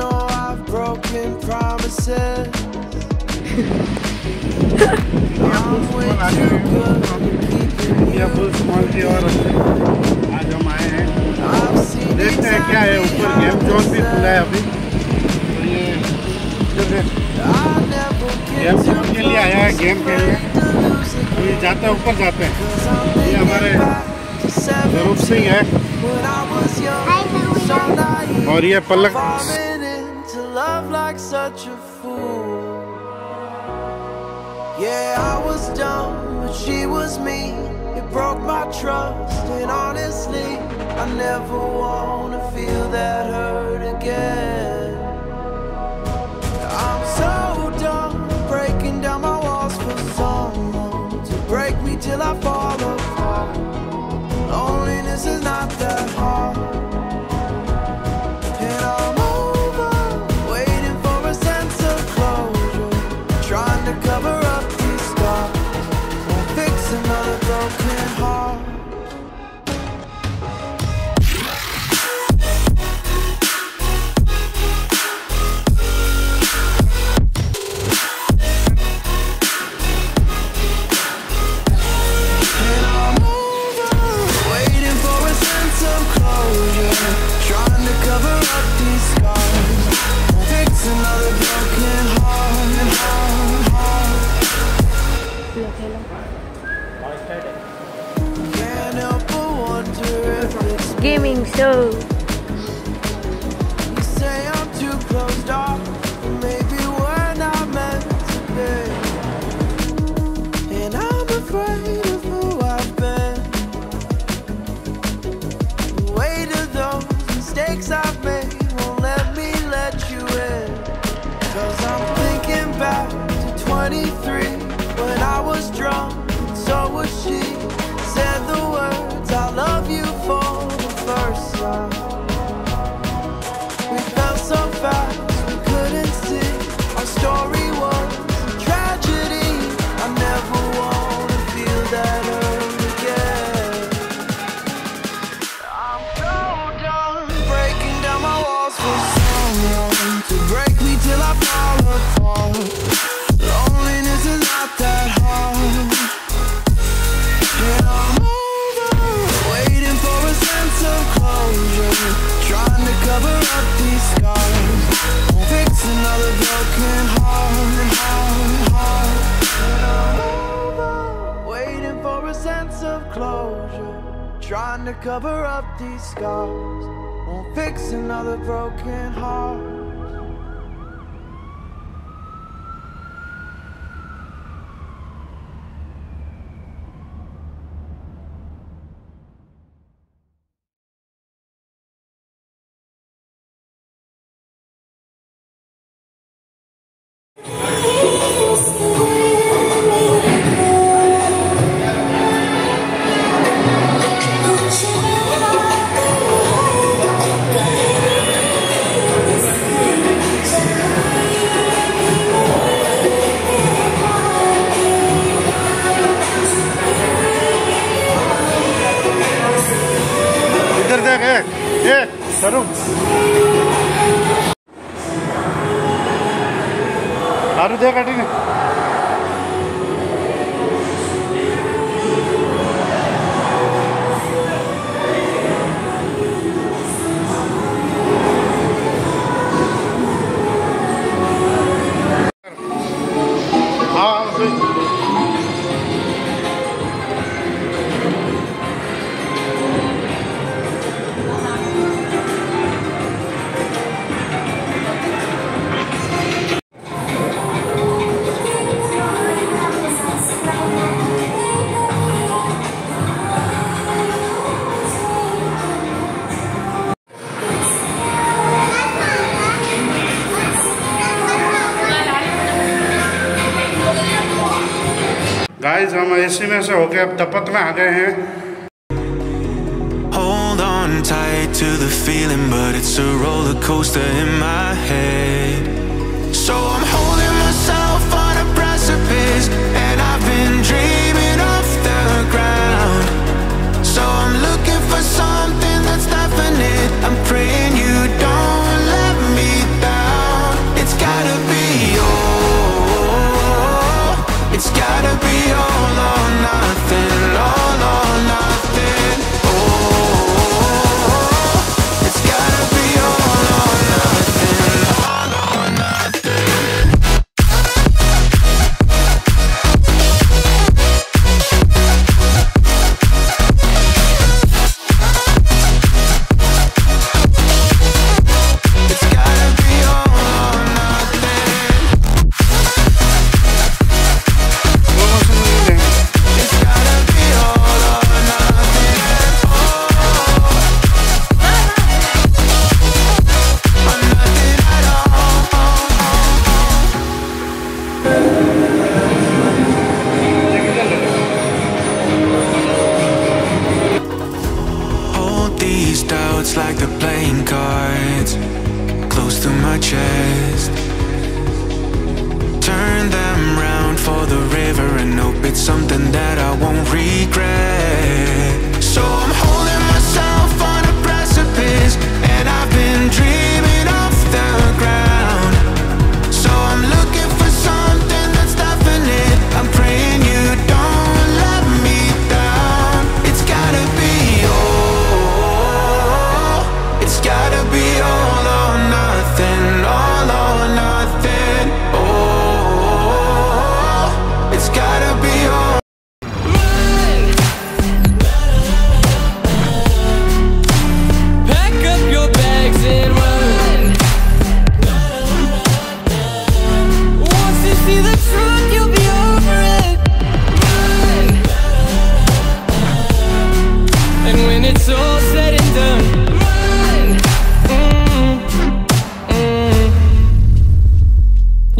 know I've broken promises. आज हम आए हैं देखते हैं क्या है ऊपर गेम जोन भी खुला है अभी तो ये गेम जोन के लिए आया है गेम के लिए. तो ये जाते हैं ऊपर जाते हैं ये हमारे thinking back to स्वरूप 17 सिंह है. और ये Palak love like such a fool. Yeah, I was dumb, but she was me. It broke my trust, and honestly, I never wanna feel that hurt again. screaming so another broken heart, waiting for a sense of closure. Trying to cover up these scars. Won't fix another broken heart. හරි දෙයකටනේ guys हम AC में से होके अब तपक में आ गए हैं Hold on tight to the feeling, but it's a roller coaster in my head. So I'm holding myself on a precipice, doubts like the playing cards close to my chest. Turn them round for the river and hope it's something that I won't regret.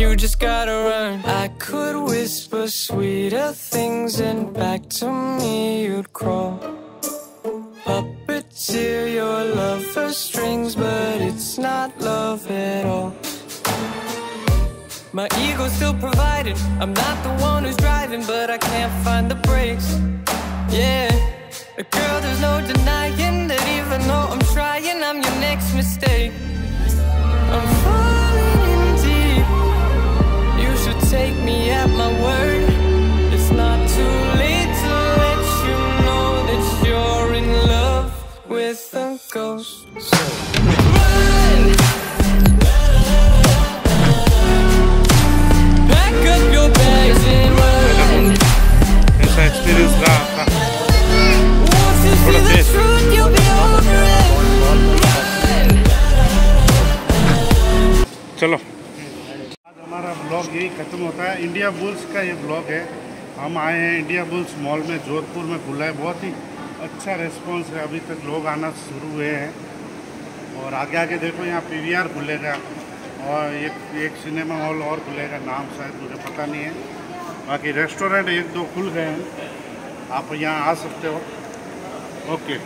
You just gotta run. I could whisper sweeter things, and back to me you'd crawl puppeteer your love for strings, but it's not love at all. My ego's still providing. I'm not the one who's driving, but I can't find the brakes. Yeah, a girl, there's no denying that even though I'm trying, I'm your next mistake. I'm take me at my word. India bulls का ये blog है। हम आए हैं India bulls mall में, जोधपुर में खुला है। बहुत ही अच्छा रेस्पॉन्स है। अभी तक लोग आना शुरू हुए हैं। और आगे आगे देखो, यहाँ पीवीआर खुलेगा और एक एक सिनेमा हॉल और खुलेगा। नाम शायद मुझे पता नहीं है। बाकी रेस्टोरेंट एक दो खुल गए हैं। आप यहाँ आ सकते हो। ओके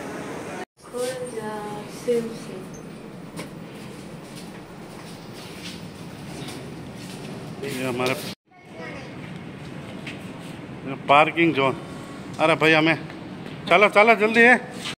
ये हमारा पार्किंग जोन। अरे भैया मैं चलो चलो जल्दी है।